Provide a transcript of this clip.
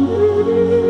Música